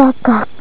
tá, tá.